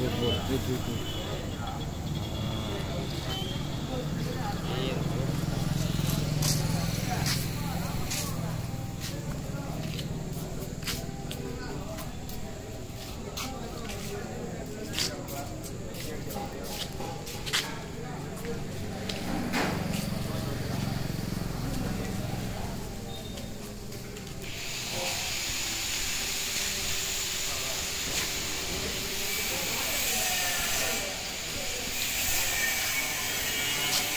mesmo, né?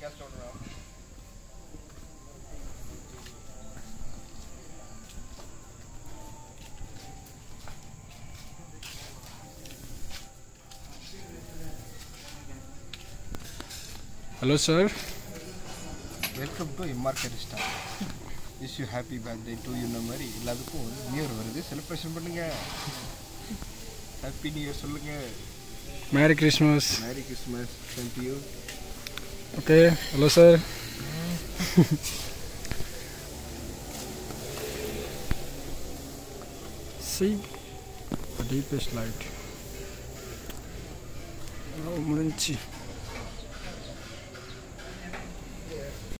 guests on around. Hello, sir. Welcome to a Market Star. Wish you happy birthday to you, Namari. Ladupo, New Year, birthday celebration, banana. Happy New Year, Merry Christmas. Merry Christmas. Thank you. Okay, hello sir. See the deepest light. Oh, Munchi.